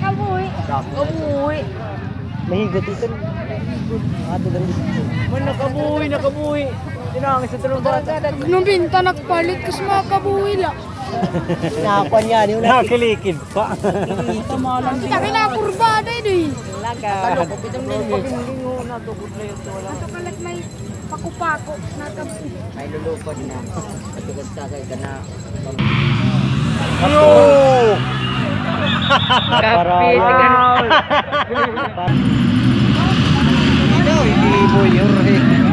Kabuhi. Kabuhi. Mahigot ito. Ato lang dito. Man nakabuhi, nakabuhi. Tinangis sa talong bata. Nung binta nagpalit kasi mga kabuhi lang. Nakakuan yan. Yung Nakakilikid pa. Sabi na kurbada yun eh. Laga. Paglingo na to, good na yun. Wala. Ito kalat may pakupako na tabi. Ay lulupad na. Katugad sa kay ka na. Ano? Kapi. Ito, hindi mo yun.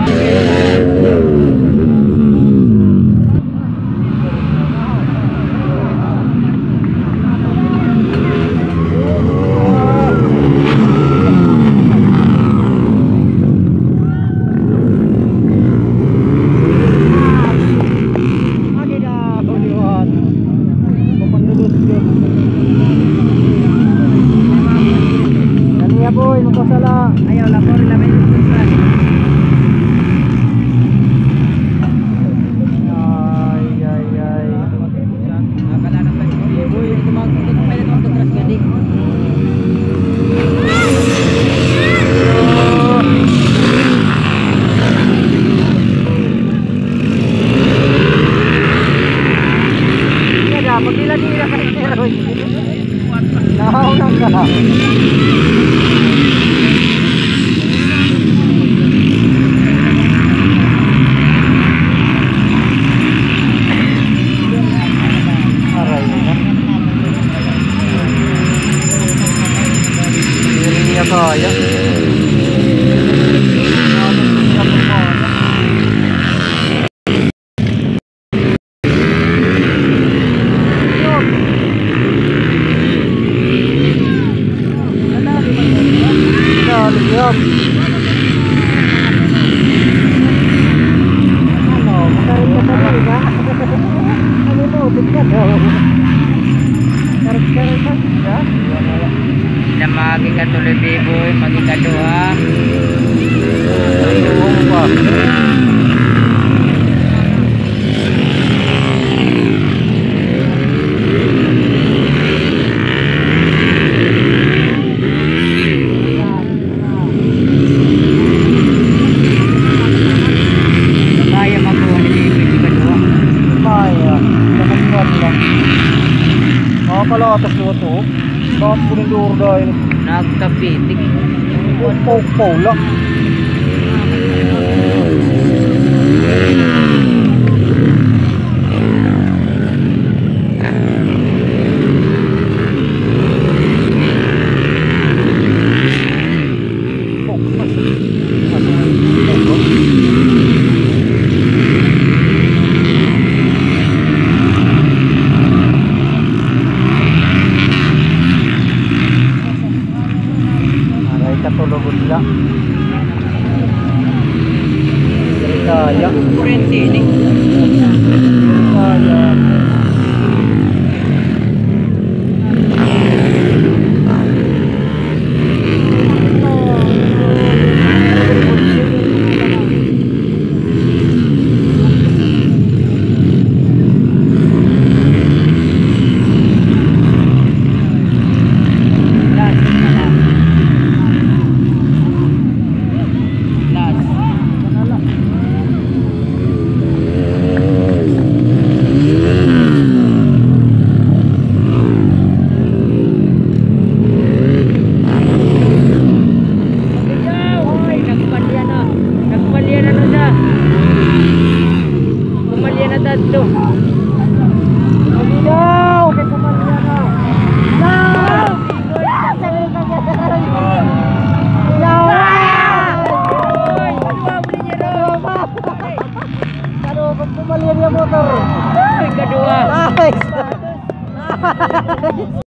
Kaya. Lalim Ano, makarit ka na magi ka tuloy biboy, magi ka duha. Ayun pa. Kaya makuha Bakit ko rin doon dahil Nagtapitik. pau-pau lang. Kaya. Kurente ni. Kaya. Aduh. Kedua. Nice. nice.